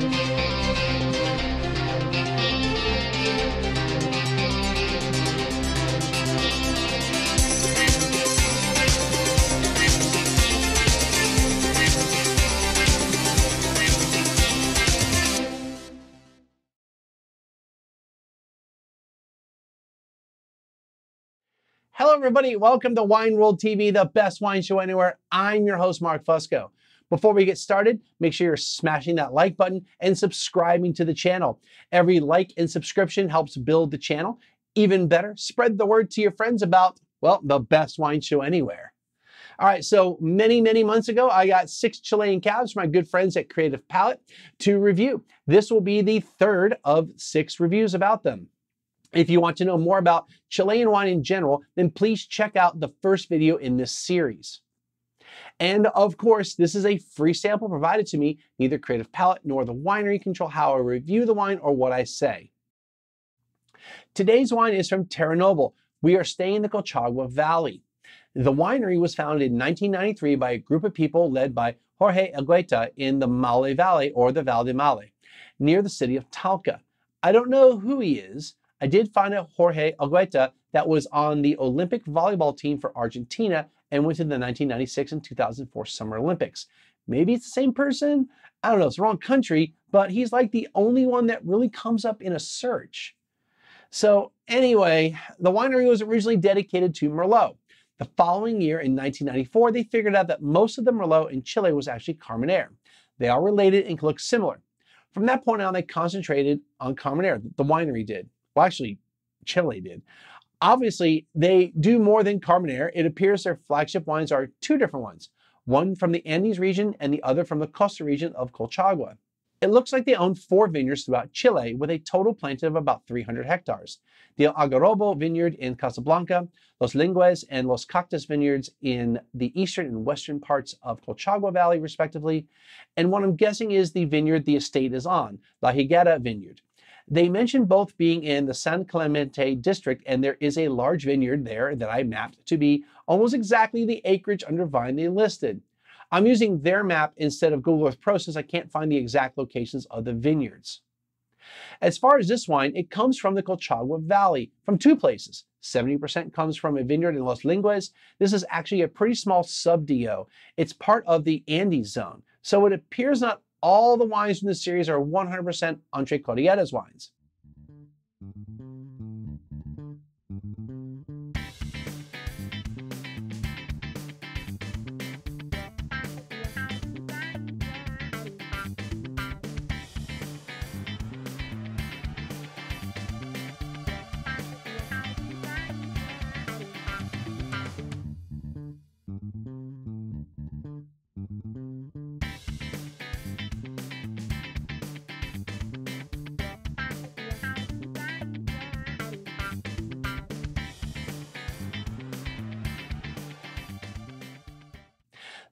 Hello, everybody. Welcome to Wine World TV, the best wine show anywhere. I'm your host, Mark Fusco. Before we get started, make sure you're smashing that like button and subscribing to the channel. Every like and subscription helps build the channel. Even better, spread the word to your friends about, well, the best wine show anywhere. All right, so many, many months ago, I got six Chilean cabs from my good friends at Creative Palate to review. This will be the third of six reviews about them. If you want to know more about Chilean wine in general, then please check out the first video in this series. And of course, this is a free sample provided to me. Neither Creative Palate nor the winery control how I review the wine or what I say. Today's wine is from TerraNoble. We are staying in the Colchagua Valley. The winery was founded in 1993 by a group of people led by Jorge Elgueta in the Maule Valley or the Val de Maule, near the city of Talca. I don't know who he is, I did find out Jorge Elgueta that was on the Olympic volleyball team for Argentina and went to the 1996 and 2004 Summer Olympics. Maybe it's the same person. I don't know. It's the wrong country, but he's like the only one that really comes up in a search. So anyway, the winery was originally dedicated to Merlot. The following year in 1994, they figured out that most of the Merlot in Chile was actually Carmenere. They are related and look similar. From that point on, they concentrated on Carmenere, the winery did. Well, actually, Chile did. Obviously, they do more than Carmenere. It appears their flagship wines are two different ones, one from the Andes region and the other from the Costa region of Colchagua. It looks like they own four vineyards throughout Chile with a total planted of about 300 hectares. The Algarrobo vineyard in Casablanca, Los Lingues and Los Cactus vineyards in the eastern and western parts of Colchagua Valley, respectively. And what I'm guessing is the vineyard the estate is on, La Higuera vineyard. They mention both being in the San Clemente district, and there is a large vineyard there that I mapped to be almost exactly the acreage under vine they listed. I'm using their map instead of Google Earth Pro since I can't find the exact locations of the vineyards. As far as this wine, it comes from the Colchagua Valley, from two places. 70% comes from a vineyard in Los Lingues. This is actually a pretty small sub-DO. It's part of the Andes zone, so it appears not all the wines from this series are 100% Entre Cordilleras wines.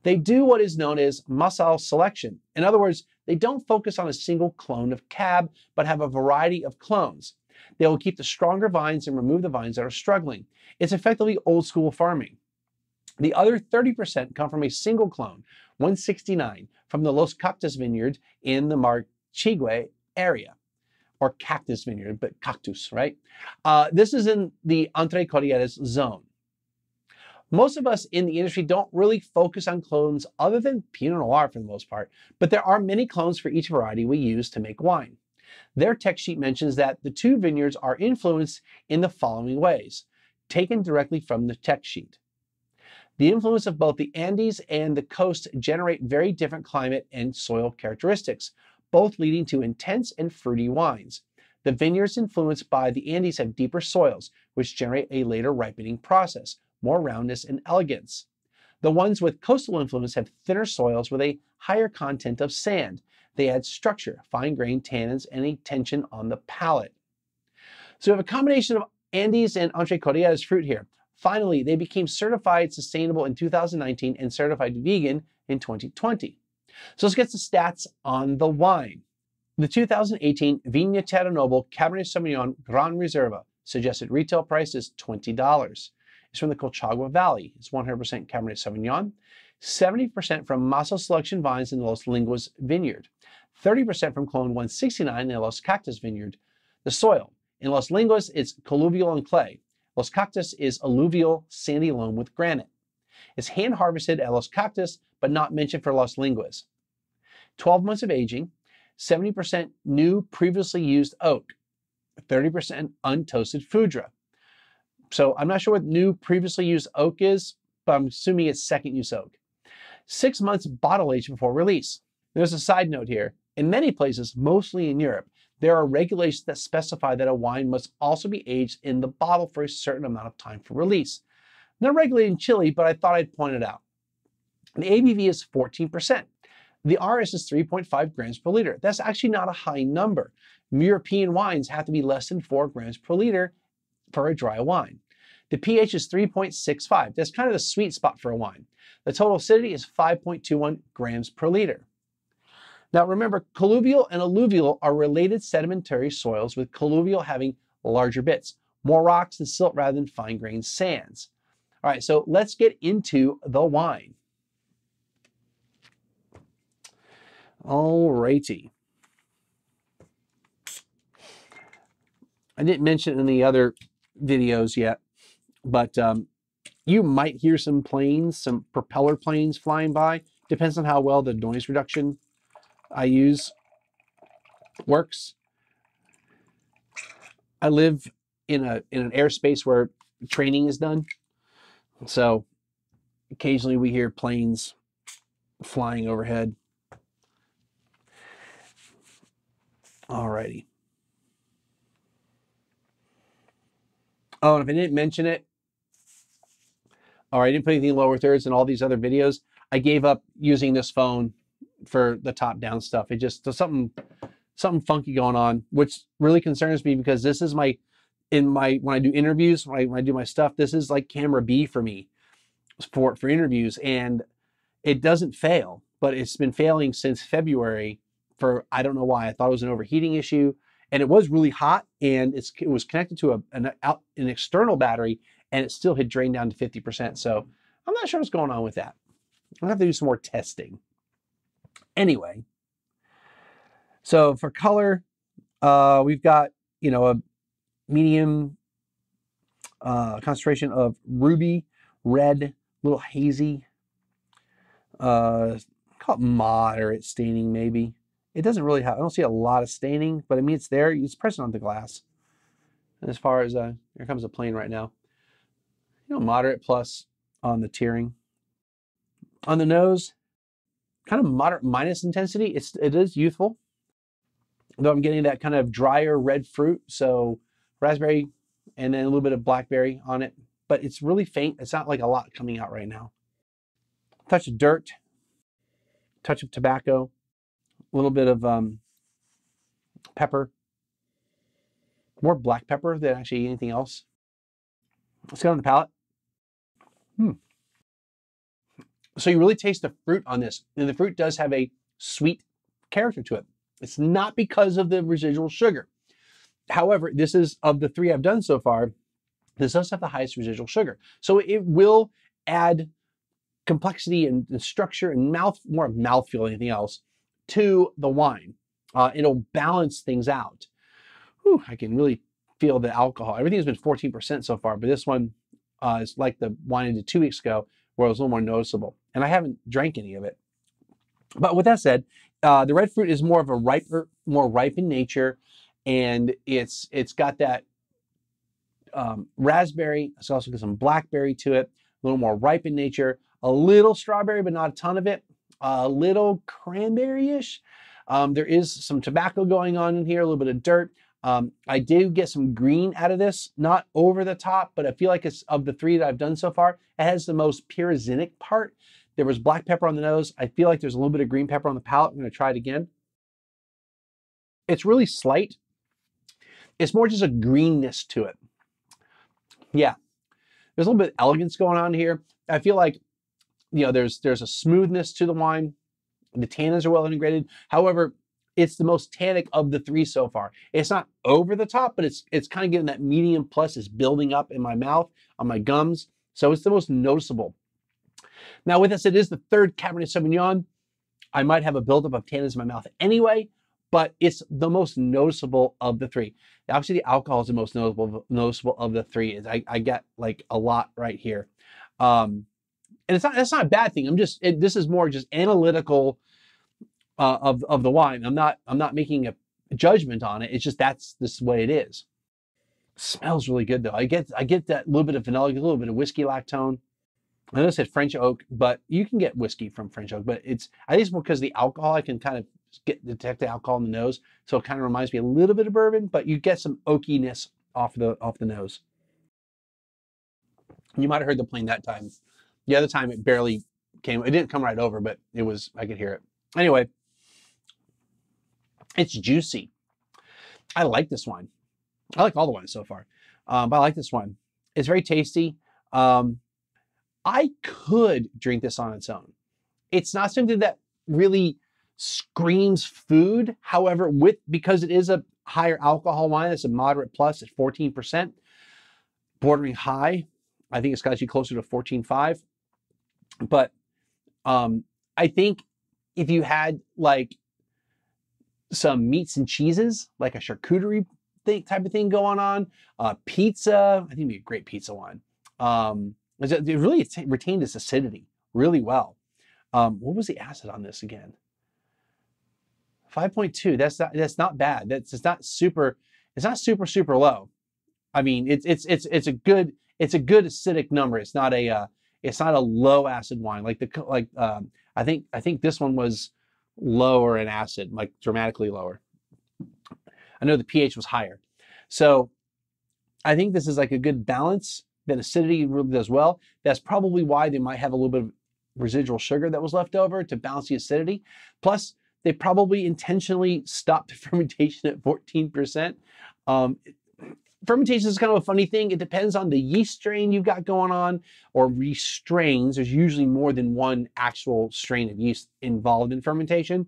They do what is known as massal selection. In other words, they don't focus on a single clone of cab, but have a variety of clones. They will keep the stronger vines and remove the vines that are struggling. It's effectively old school farming. The other 30% come from a single clone, 169, from the Los Cactus vineyard in the Marchigüe area or cactus vineyard, but cactus, right? Uh, this is in the Entre Cordilleras zone. Most of us in the industry don't really focus on clones other than Pinot Noir for the most part, but there are many clones for each variety we use to make wine. Their tech sheet mentions that the two vineyards are influenced in the following ways, taken directly from the tech sheet. The influence of both the Andes and the coast generate very different climate and soil characteristics, both leading to intense and fruity wines. The vineyards influenced by the Andes have deeper soils, which generate a later ripening process, more roundness and elegance. The ones with coastal influence have thinner soils with a higher content of sand. They add structure, fine grained tannins, and a tension on the palate. So we have a combination of Andes and Entre Cordilleras fruit here. Finally, they became certified sustainable in 2019 and certified vegan in 2020. So let's get the stats on the wine. The 2018 Viña TerraNoble Cabernet Sauvignon Gran Reserva suggested retail price is $20 is from the Colchagua Valley. It's 100% Cabernet Sauvignon, 70% from Massal Selection vines in the Los Lingues vineyard, 30% from Clone 169 in Los Cactus Vineyard. The soil. In Los Lingues, it's colluvial and clay. Los Cactus is alluvial, sandy loam with granite. It's hand harvested at Los Cactus, but not mentioned for Los Lingues. 12 months of aging, 70% new previously used oak, 30% untoasted foudre. So I'm not sure what new previously used oak is, but I'm assuming it's second use oak. Six months bottle age before release. There's a side note here. In many places, mostly in Europe, there are regulations that specify that a wine must also be aged in the bottle for a certain amount of time for release. Not regulated in Chile, but I thought I'd point it out. The ABV is 14%. The RS is 3.5 grams per liter. That's actually not a high number. European wines have to be less than 4 grams per liter for a dry wine. The pH is 3.65. That's kind of the sweet spot for a wine. The total acidity is 5.21 grams per liter. Now remember, colluvial and alluvial are related sedimentary soils with colluvial having larger bits, more rocks and silt rather than fine-grained sands. All right, so let's get into the wine. All righty. I didn't mention in the other videos yet, but um, you might hear some planes, some propeller planes flying by. Depends on how well the noise reduction I use works. I live in a in an airspace where training is done. So occasionally we hear planes flying overhead. Alrighty. Oh, and if I didn't mention it, or I didn't put anything lower thirds in all these other videos, I gave up using this phone for the top down stuff. It just there's something something funky going on, which really concerns me because this is my in my when I do interviews, when I, when I do my stuff, this is like camera B for me for for interviews, and it doesn't fail, but it's been failing since February for I don't know why. I thought it was an overheating issue, and it was really hot, and it was connected to a an, out, an external battery, and it still had drained down to fifty percent. So I'm not sure what's going on with that. I'll have to do some more testing. Anyway, so for color, uh, we've got you know a medium uh, concentration of ruby, red, little hazy. Uh, call it moderate staining maybe. It doesn't really have, I don't see a lot of staining, but I mean, it's there. It's present on the glass. And as far as, uh, here comes a plane right now. You know, moderate plus on the tearing. On the nose, kind of moderate minus intensity. It's, it is youthful, though I'm getting that kind of drier red fruit. So raspberry and then a little bit of blackberry on it, but it's really faint. It's not like a lot coming out right now. Touch of dirt, touch of tobacco, a little bit of um, pepper, more black pepper than actually anything else. Let's get on the palate. Hmm. So you really taste the fruit on this, and the fruit does have a sweet character to it. It's not because of the residual sugar. However, this is of the three I've done so far, this does have the highest residual sugar. So it will add complexity and, structure and mouth, more mouthfeel than anything else to the wine. Uh, it'll balance things out. Whew, I can really feel the alcohol. Everything has been 14% so far, but this one uh, is like the wine I did two weeks ago, where it was a little more noticeable. And I haven't drank any of it. But with that said, uh, the red fruit is more of a riper, more ripe in nature, and it's it's got that um, raspberry. It's also got some blackberry to it, a little more ripe in nature, a little strawberry, but not a ton of it a little cranberry-ish. Um, there is some tobacco going on in here, a little bit of dirt. Um, I do get some green out of this, not over the top, but I feel like it's of the three that I've done so far, it has the most pyrazinic part. There was black pepper on the nose. I feel like there's a little bit of green pepper on the palate. I'm to try it again. It's really slight. It's more just a greenness to it. Yeah, there's a little bit of elegance going on here. I feel like you know, there's there's a smoothness to the wine. The tannins are well integrated. However, it's the most tannic of the three so far. It's not over the top, but it's it's kind of getting that medium plus. It's building up in my mouth, on my gums. So it's the most noticeable. Now with this, it is the third Cabernet Sauvignon. I might have a buildup of tannins in my mouth anyway, but it's the most noticeable of the three. Obviously, the alcohol is the most noticeable noticeable of the three. Is I, I get like a lot right here, um, and it's not that's not a bad thing. I'm just it, this is more just analytical uh, of of the wine. I'm not I'm not making a judgment on it. It's just that's this way it is. Smells really good though. I get I get that little bit of vanilla, a little bit of whiskey lactone. I know it said French oak, but you can get whiskey from French oak. But it's I think it's because the alcohol I can kind of get detect the alcohol in the nose, so it kind of reminds me a little bit of bourbon, but you get some oakiness off the off the nose. You might have heard the plane that time. The other time it barely came. It didn't come right over, but it was I could hear it. Anyway, it's juicy. I like this wine. I like all the wines so far, um, but I like this one. It's very tasty. Um, I could drink this on its own. It's not something that really screams food. However, with because it is a higher alcohol wine, it's a moderate plus at 14%, bordering high. I think it's got you closer to 14.5. But um, I think if you had like some meats and cheeses, like a charcuterie thing, type of thing going on, uh, pizza, I think it'd be a great pizza wine. Um, it really retained its acidity really well. Um, what was the acid on this again? 5.2. That's not that's not bad. That's it's not super. It's not super super low. I mean, it's it's it's it's a good it's a good acidic number. It's not a uh, it's not a low acid wine like the like um, I think I think this one was lower in acid, like dramatically lower. I know the pH was higher. So I think this is like a good balance. Then acidity really does well. That's probably why they might have a little bit of residual sugar that was left over to balance the acidity. Plus, they probably intentionally stopped fermentation at 14%. Um, fermentation is kind of a funny thing. It depends on the yeast strain you've got going on or restrains. There's usually more than one actual strain of yeast involved in fermentation.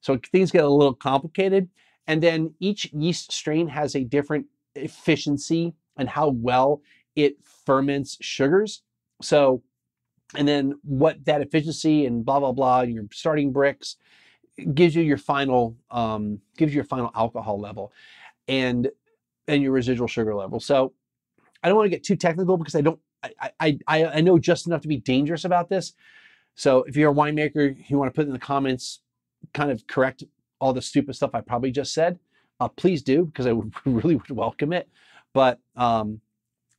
So things get a little complicated. And then each yeast strain has a different efficiency and how well it ferments sugars. So, and then what that efficiency and blah, blah, blah, your starting Brix gives you your final um, gives you your final alcohol level and and your residual sugar level. So I don't want to get too technical because I don't I, I, I, know just enough to be dangerous about this. So if you're a winemaker, you want to put in the comments, kind of correct all the stupid stuff I probably just said, uh, please do because I would really would welcome it. But um,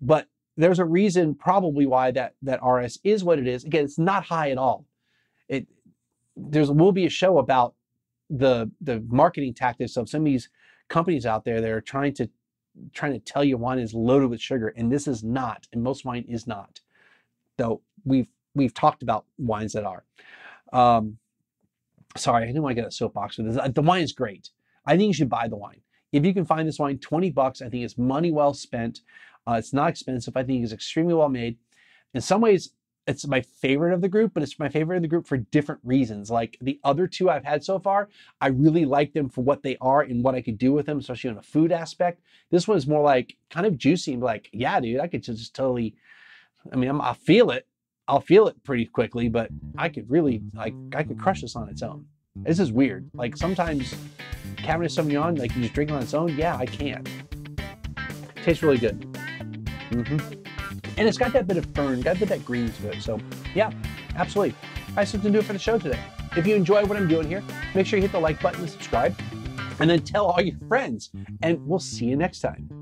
but there's a reason probably why that that RS is what it is. Again, it's not high at all. It there's will be a show about the the marketing tactics of some of these companies out there that are trying to trying to tell you wine is loaded with sugar, and this is not, and most wine is not. Though we've we've talked about wines that are. Um, sorry, I didn't want to get a soapbox with this. The wine is great. I think you should buy the wine. If you can find this wine, 20 bucks, I think it's money well spent. Uh, it's not expensive. I think it's extremely well made. In some ways, it's my favorite of the group, but it's my favorite of the group for different reasons. Like the other two I've had so far, I really like them for what they are and what I could do with them, especially on a food aspect. This one is more like kind of juicy and like, yeah, dude, I could just totally, I mean, I'm, I'll feel it. I'll feel it pretty quickly, but I could really, like, I could crush this on its own. This is weird. Like sometimes Cabernet Sauvignon, like you just drink it on its own. Yeah, I can. Tastes really good. Mm-hmm. And it's got that bit of fern, got a bit of that green to it. So yeah, absolutely. That's something to do it for the show today. If you enjoy what I'm doing here, make sure you hit the like button and subscribe. And then tell all your friends. And we'll see you next time.